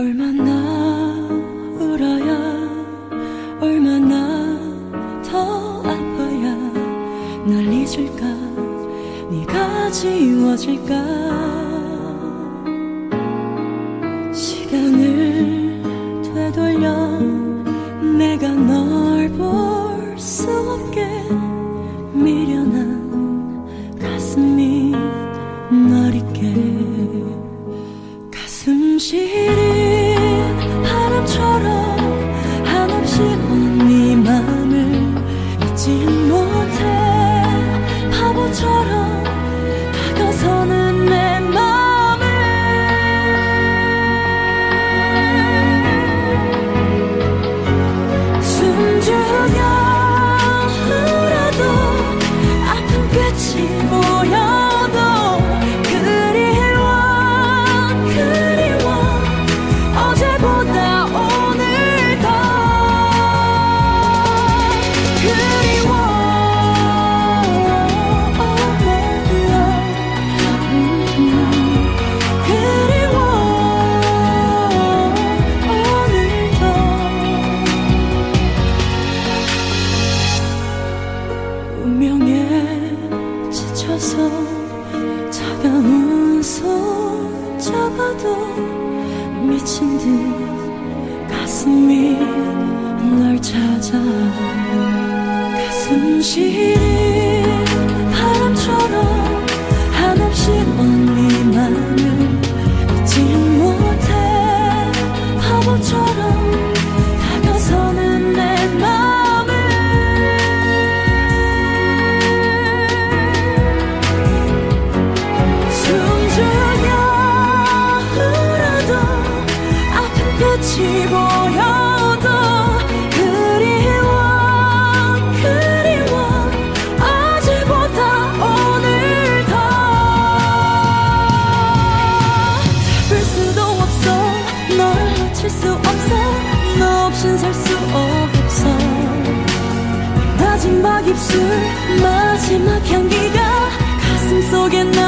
얼마나 울어야 얼마나 더 아파야 널 잊을까 네가 지워질까. 시간을 되돌려 내가 널 볼 수 없게 미련한 가슴이 널 잊게. 가슴 시 지쳐서 차가운 손 잡아도 미친 듯 가슴이 널 찾아 가슴 시린 없어. 마지막 입술 마지막 향기가 가슴 속에 남아